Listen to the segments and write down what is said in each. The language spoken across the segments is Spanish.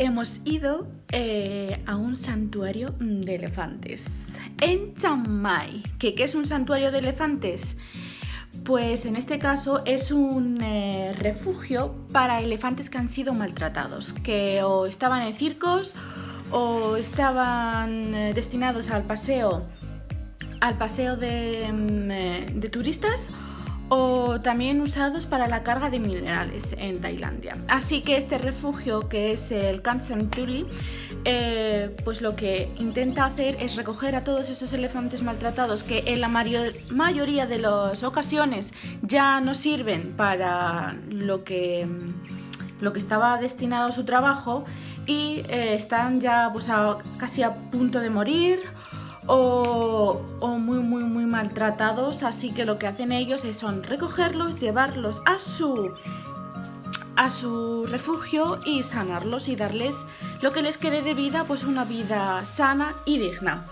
hemos ido eh, a un santuario de elefantes en Chiang Mai. ¿Qué, es un santuario de elefantes? Pues en este caso es un eh, refugio para elefantes que han sido maltratados, que o estaban en circos o estaban eh, destinados al paseo, al paseo de, mm, de turistas o también usados para la carga de minerales en Tailandia. Así que este refugio, que es el Kansanturi, eh, pues lo que intenta hacer es recoger a todos esos elefantes maltratados que en la mayoría de las ocasiones ya no sirven para lo que, lo que estaba destinado a su trabajo y eh, están ya pues, casi a punto de morir o, muy muy muy maltratados así que lo que hacen ellos es son recogerlos llevarlos a su a su refugio y sanarlos y darles lo que les quede de vida pues una vida sana y digna.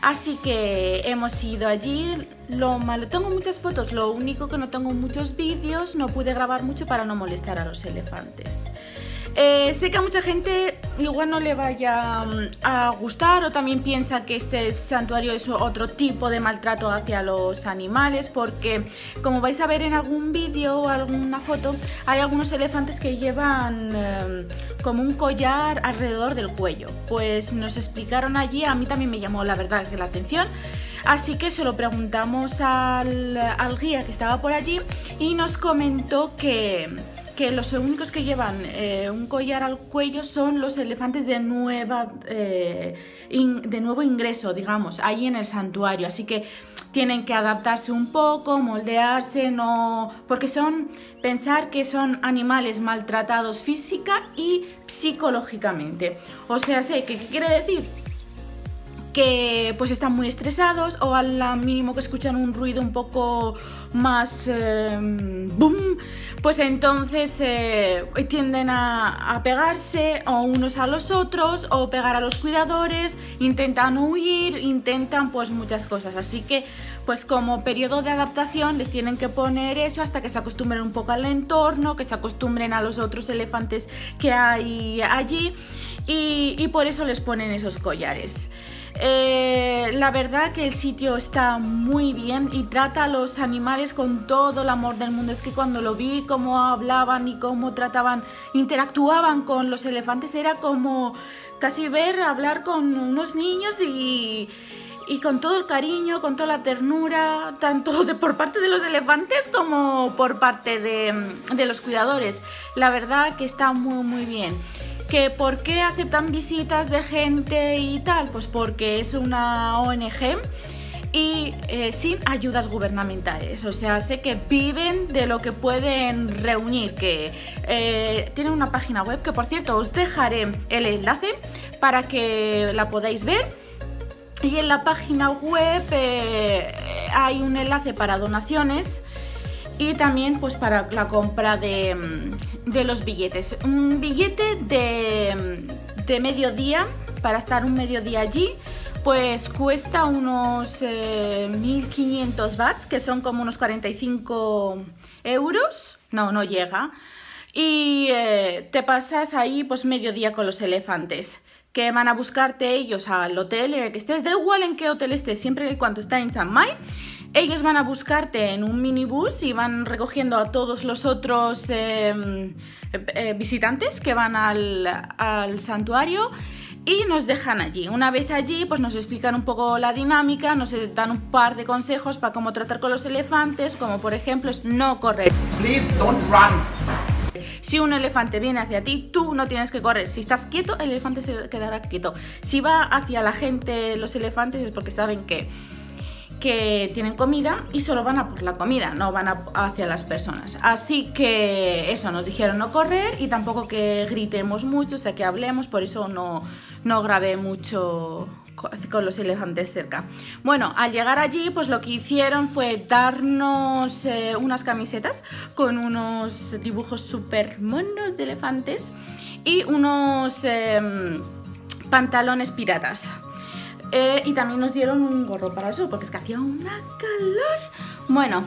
Así que hemos ido allí. Lo malo tengo muchas fotos lo único que no tengo muchos vídeos no pude grabar mucho para no molestar a los elefantes eh, sé que a mucha gente igual no le vaya mm, a gustar o también piensa que este santuario es otro tipo de maltrato hacia los animales porque como vais a ver en algún vídeo o alguna foto hay algunos elefantes que llevan em, como un collar alrededor del cuello. Pues nos explicaron allí, a mí también me llamó la verdad la atención Así que se lo preguntamos al, al guía que estaba por allí y nos comentó que, que los únicos que llevan eh, un collar al cuello son los elefantes de, nueva, eh, de nuevo ingreso, digamos, ahí en el santuario. Así que tienen que adaptarse un poco, moldearse, no. porque son. pensar que son animales maltratados física y psicológicamente. O sea, sé, ¿qué quiere decir? Que pues están muy estresados o al mínimo que escuchan un ruido un poco más em, boom, pues entonces eh, tienden a, pegarse o unos a los otros o pegar a los cuidadores, intentan huir, intentan pues muchas cosas. Así que pues como periodo de adaptación les tienen que poner eso hasta que se acostumbren un poco al entorno, que se acostumbren a los otros elefantes que hay allí y por eso les ponen esos collares. Eh, la verdad que el sitio está muy bien y trata a los animales con todo el amor del mundo. Es que cuando lo vi, cómo hablaban y cómo trataban, interactuaban con los elefantes, era como casi ver hablar con unos niños y, con todo el cariño, con toda la ternura, tanto por parte de los elefantes como por parte de, de los cuidadores. La verdad que está muy, muy bien que por qué aceptan visitas de gente y tal, pues porque es una ONG y eh, sin ayudas gubernamentales. O sea, sé que viven de lo que pueden reunir, que eh, tienen una página web que por cierto os dejaré el enlace para que la podáis ver. Y en la página web eh, hay un enlace para donaciones y también pues para la compra de, mm, de los billetes. Un billete de, mm, de mediodía, para estar un mediodía allí, pues cuesta unos 1.500 eh, bahts, que son como unos 45 euros. No, no llega. Y eh, te pasas ahí pues mediodía con los elefantes que van a buscarte ellos al hotel en el que estés, da igual en qué hotel estés, siempre que cuando está en Chiang Mai, ellos van a buscarte en un minibús y van recogiendo a todos los otros em, eh, visitantes que van al, al santuario y nos dejan allí. Una vez allí, pues nos explican un poco la dinámica, nos dan un par de consejos para cómo tratar con los elefantes, como por ejemplo es no correr. Please don't run. Si un elefante viene hacia ti, tú no tienes que correr. Si estás quieto, el elefante se quedará quieto. Si va hacia la gente, los elefantes, es porque saben que que tienen comida y solo van a por la comida, no van hacia las personas. Así que eso, nos dijeron no correr y tampoco que gritemos mucho, o sea que hablemos, por eso no, no grabé mucho con los elefantes cerca. Bueno, al llegar allí, pues lo que hicieron fue darnos eh, unas camisetas con unos dibujos súper monos de elefantes y unos em, pantalones piratas. Eh, y también nos dieron un gorro para eso, porque es que hacía una calor. Bueno,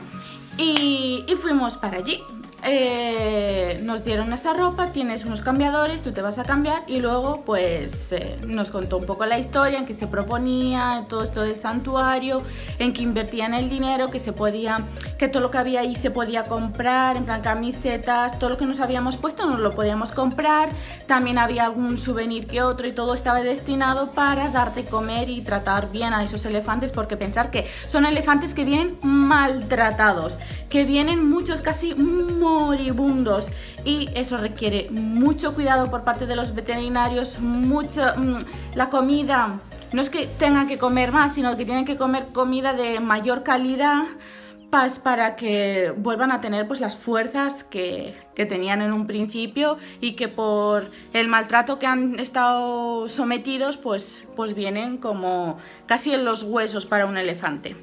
y, fuimos para allí. Eh, nos dieron esa ropa, tienes unos cambiadores, tú te vas a cambiar y luego pues eh, nos contó un poco la historia en que se proponía todo esto del santuario, en que invertían el dinero, que se podía, que todo lo que había ahí se podía comprar, en plan camisetas, todo lo que nos habíamos puesto nos lo podíamos comprar, también había algún souvenir que otro y todo estaba destinado para dar de comer y tratar bien a esos elefantes porque pensar que son elefantes que vienen maltratados, que vienen muchos casi moribundos y eso requiere mucho cuidado por parte de los veterinarios, mucha mm, la comida no es que tengan que comer más, sino que tienen que comer comida de mayor calidad para que vuelvan a tener pues las fuerzas que, que, tenían en un principio y que por el maltrato que han estado sometidos pues, pues vienen como casi en los huesos para un elefante.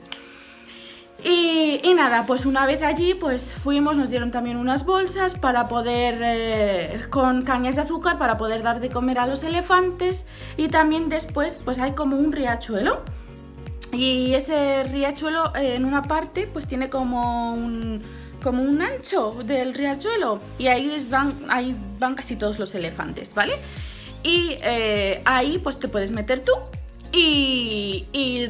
Y, nada, pues una vez allí, pues fuimos, nos dieron también unas bolsas para poder, eh, con cañas de azúcar, para poder dar de comer a los elefantes. Y también después, pues hay como un riachuelo. Y ese riachuelo eh, en una parte, pues tiene como un, como un ancho del riachuelo. Y ahí van, ahí van casi todos los elefantes, ¿vale? Y eh, ahí pues te puedes meter tú y,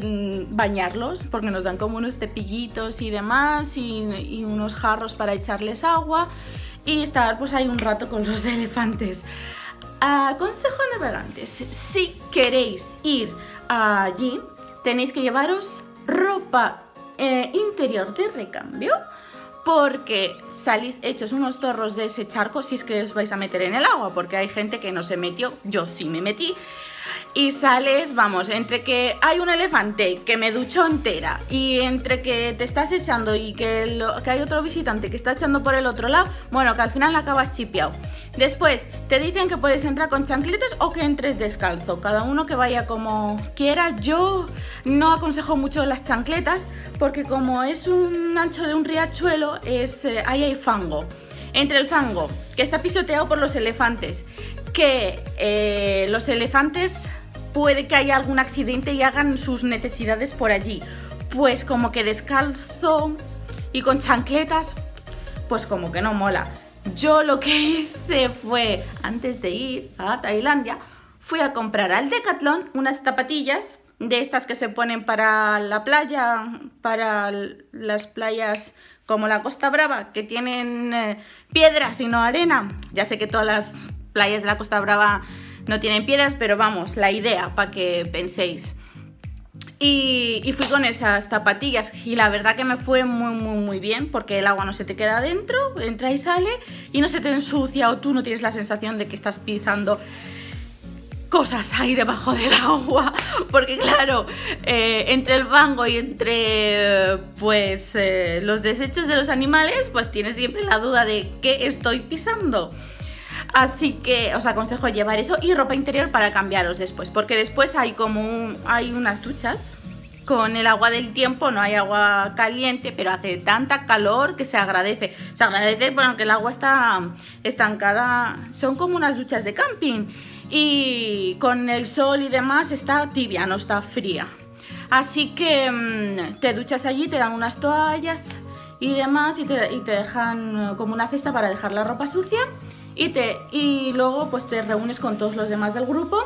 bañarlos, porque nos dan como unos cepillitos y demás, y, unos jarros para echarles agua, y estar pues ahí un rato con los elefantes. Uh, consejo navegantes, si queréis ir allí, tenéis que llevaros ropa eh, interior de recambio, porque salís hechos unos torros de ese charco si es que os vais a meter en el agua, porque hay gente que no se metió, yo sí me metí, y sales, vamos, entre que hay un elefante que me duchó entera y entre que te estás echando y que, que hay otro visitante que está echando por el otro lado, bueno, que al final acabas chipeado. Después, te dicen que puedes entrar con chancletas o que entres descalzo, cada uno que vaya como quiera. Yo no aconsejo mucho las chancletas porque como es un ancho de un riachuelo, es, eh, ahí hay fango. Entre el fango, que está pisoteado por los elefantes, que eh, los elefantes puede que haya algún accidente y hagan sus necesidades por allí. Pues como que descalzo y con chancletas, pues como que no mola. Yo lo que hice fue, antes de ir a Tailandia, fui a comprar al Decathlon unas zapatillas de estas que se ponen para la playa, para las playas como la Costa Brava, que tienen eh, piedras y no arena. Ya sé que todas las playas de la Costa Brava no tienen piedras, pero vamos, la idea para que penséis. Y, fui con esas zapatillas y la verdad que me fue muy muy muy bien porque el agua no se te queda dentro, entra y sale y no se te ensucia o tú no tienes la sensación de que estás pisando cosas ahí debajo del agua porque claro eh, entre el fango y entre pues eh, los desechos de los animales pues tienes siempre la duda de qué estoy pisando Así que os aconsejo llevar eso y ropa interior para cambiaros después, porque después hay como hay unas duchas con el agua del tiempo, no hay agua caliente, pero hace tanta calor que se agradece. Se agradece, bueno, que el agua está estancada, son como unas duchas de camping y con el sol y demás está tibia, no está fría. Así que mm, te duchas allí, te dan unas toallas y demás y te, y te dejan como una cesta para dejar la ropa sucia y, te, y luego pues te reúnes con todos los demás del grupo.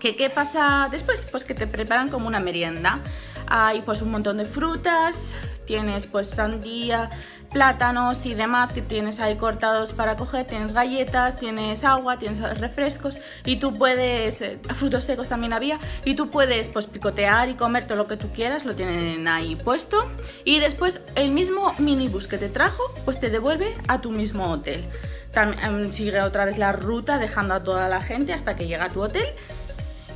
¿Qué, ¿Qué pasa después? Pues que te preparan como una merienda. Hay pues un montón de frutas, tienes pues sandía, plátanos y demás que tienes ahí cortados para coger, tienes galletas, tienes agua, tienes refrescos y tú puedes, eh, frutos secos también había, y tú puedes pues picotear y comer todo lo que tú quieras, lo tienen ahí puesto y después el mismo minibús que te trajo pues te devuelve a tu mismo hotel. Em, sigue otra vez la ruta dejando a toda la gente hasta que llega a tu hotel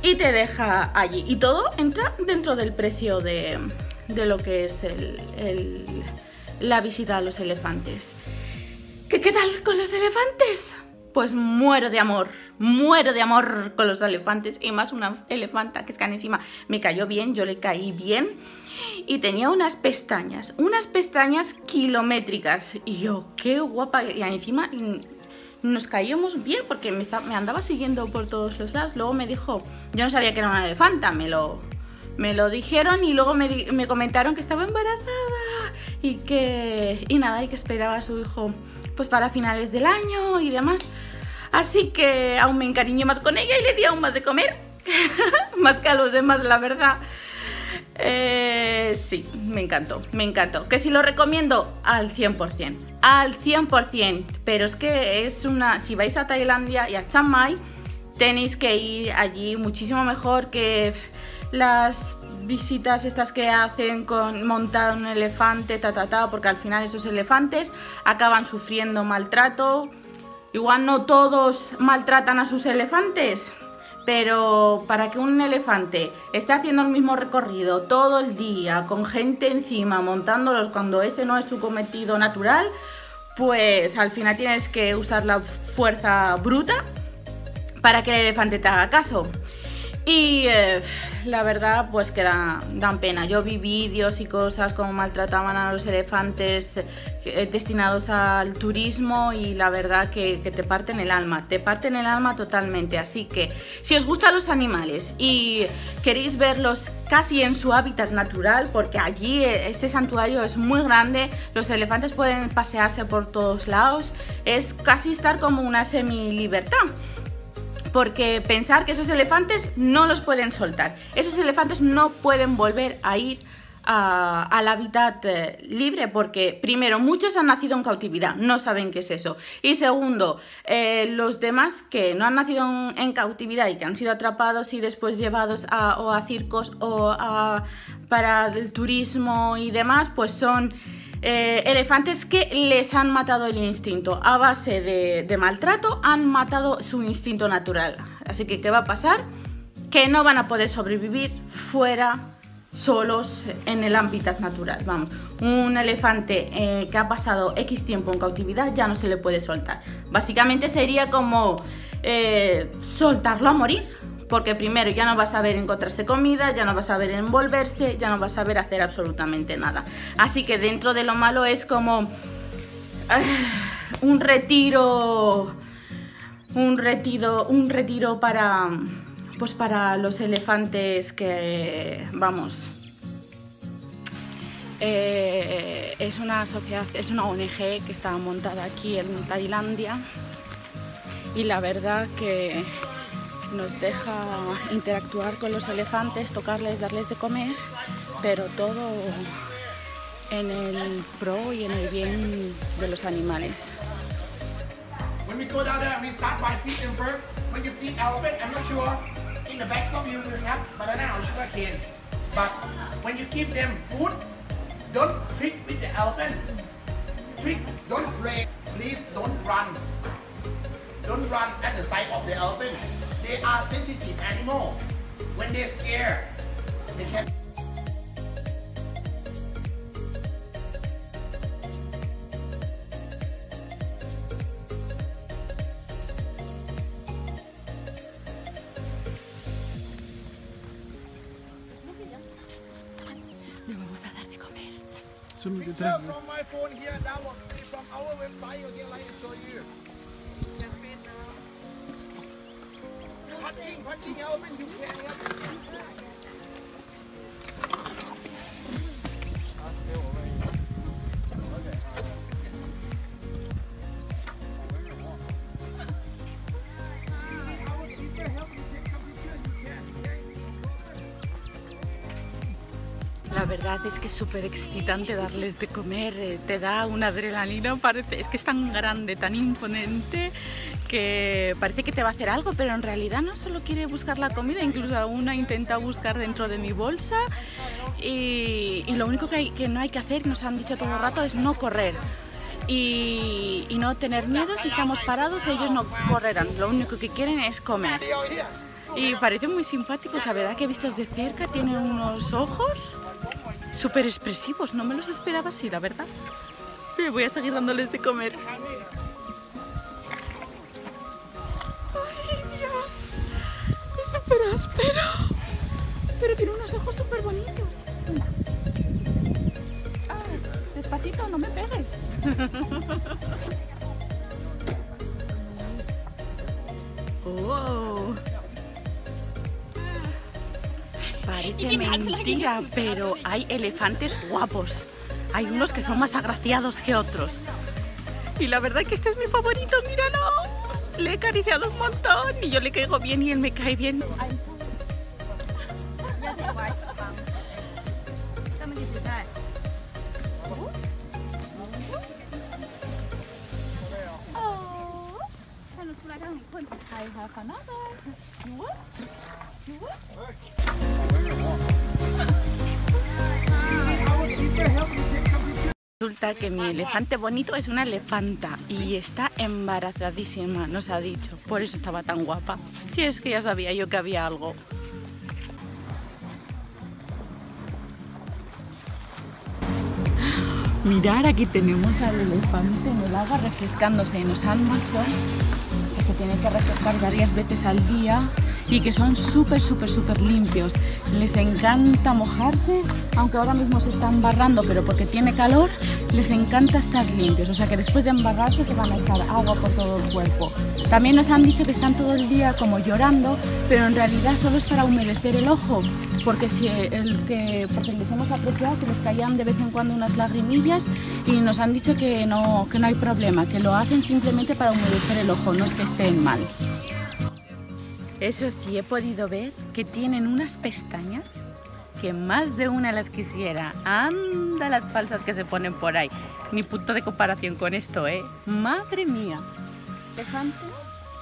y te deja allí. Y todo entra dentro del precio de, lo que es la visita a los elefantes. ¿Qué, ¿Qué tal con los elefantes? Pues muero de amor, muero de amor con los elefantes y más una elefanta que es que encima me cayó bien, yo le caí bien y tenía unas pestañas, unas pestañas kilométricas. Y yo, qué guapa. Y encima nos caíamos bien porque me, andaba siguiendo por todos los lados. Luego me dijo, yo no sabía que era una elefanta, me lo, me lo dijeron y luego me, me comentaron que estaba embarazada. y que y nada, y que esperaba a su hijo pues para finales del año y demás. Así que aún me encariñé más con ella y le di aún más de comer, más que a los demás, la verdad. Eh, sí, me encantó, me encantó. Que si lo recomiendo al 100%, al 100%, pero es que es una, si vais a Tailandia y a Chiang Mai, tenéis que ir allí muchísimo mejor que las visitas estas que hacen con montar un elefante, ta, ta, ta, porque al final esos elefantes acaban sufriendo maltrato. Igual no todos maltratan a sus elefantes, pero para que un elefante esté haciendo el mismo recorrido todo el día con gente encima montándolos cuando ese no es su cometido natural, pues al final tienes que usar la fuerza bruta para que el elefante te haga caso. Y eh, la verdad, pues que dan pena. Yo vi vídeos y cosas como maltrataban a los elefantes eh, destinados al turismo y la verdad que, te parten el alma, te parten el alma totalmente. Así que si os gustan los animales y queréis verlos casi en su hábitat natural, porque allí eh, este santuario es muy grande, los elefantes pueden pasearse por todos lados, es casi estar como una semi-libertad porque pensar que esos elefantes no los pueden soltar. Esos elefantes no pueden volver a ir al hábitat eh, libre porque primero muchos han nacido en cautividad, no saben qué es eso. Y segundo, eh, los demás que no han nacido en, cautividad y que han sido atrapados y después llevados a, o a circos o a, para el turismo y demás, pues son eh, elefantes que les han matado el instinto. A base de, maltrato han matado su instinto natural. Así que, ¿qué va a pasar? Que no van a poder sobrevivir fuera solos en el hábitat natural. Vamos, un elefante eh, que ha pasado X tiempo en cautividad ya no se le puede soltar. Básicamente sería como eh, soltarlo a morir porque primero ya no vas a ver encontrarse comida, ya no vas a ver envolverse, ya no vas a ver hacer absolutamente nada. Así que dentro de lo malo es como ah, un retiro, un retiro, un retiro para, pues para los elefantes que, vamos, eh, es una sociedad, es una ONG que está montada aquí en Tailandia y la verdad que nos deja interactuar con los elefantes, tocarles, darles de comer, pero todo en el pro y en el bien de los animales. When we go down there, we start by feeding them first. When you feed elephant, I'm not sure. In the back, some you will have banana or sugar cane. But when you give them food, don't trick with the elephant. Trick, don't play. Please don't run. Don't run at the side of the elephant. They are sensitive animal. When they're scared, they can Pick up from my phone here, download from our website, okay, like it's you. La verdad es que es súper excitante darles de comer, eh, te da una adrenalina, parece, es que es tan grande, tan imponente que parece que te va a hacer algo, pero en realidad no solo quiere buscar la comida, incluso una intenta buscar dentro de mi bolsa y, lo único que, que, no hay que hacer, nos han dicho todo el rato, es no correr. Y, y no tener miedo, si estamos parados ellos no correrán, lo único que quieren es comer. Y parece muy simpático, la verdad que vistos de cerca tienen unos ojos súper expresivos, no me los esperaba así, la verdad. Voy a seguir dándoles de comer. Pero tiene unos ojos súper bonitos. Ah, despacito, no me pegues. oh. Parece mentira, pero hay elefantes guapos. hay unos que son más agraciados que otros. Y la verdad es que este es mi favorito, míralo. Le he acariciado un montón y yo le caigo bien y él me cae bien. Que mi elefante bonito es una elefanta y está embarazadísima, nos ha dicho. Por eso estaba tan guapa. Si es que ya sabía yo que había algo. Mirar, aquí tenemos al elefante en el agua refrescándose. Nos han dicho que se tiene que refrescar varias veces al día y que son súper, súper, súper limpios. Les encanta mojarse, aunque ahora mismo se están embarrando, pero porque tiene calor, les encanta estar limpios. O sea que después de embarrarse se van a echar agua por todo el cuerpo. También nos han dicho que están todo el día como llorando, pero en realidad solo es para humedecer el ojo, porque, si el que, porque les hemos apreciado que les caían de vez en cuando unas lagrimillas y nos han dicho que no, que no hay problema, que lo hacen simplemente para humedecer el ojo, no es que estén mal. Eso sí, he podido ver que tienen unas pestañas que más de una las quisiera. Anda las falsas que se ponen por ahí. Ni punto de comparación con esto, ¿eh? Madre mía. Elefante.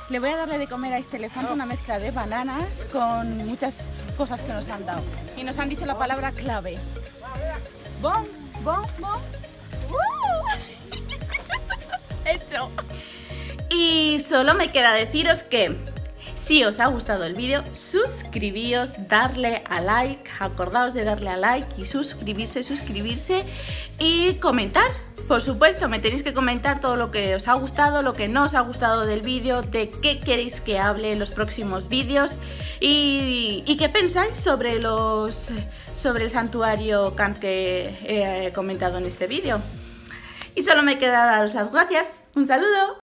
Le voy a darle de comer a este elefante una mezcla de bananas con muchas cosas que nos han dado. Y nos han dicho la palabra clave. Bom, bom, bom. Hecho. Y solo me queda deciros que si os ha gustado el vídeo, suscribíos, darle a like, acordaos de darle a like y suscribirse, suscribirse y comentar. Por supuesto, me tenéis que comentar todo lo que os ha gustado, lo que no os ha gustado del vídeo, de qué queréis que hable en los próximos vídeos y, qué pensáis sobre, los, sobre el santuario Kant que he comentado en este vídeo. Y solo me queda daros las gracias. Un saludo.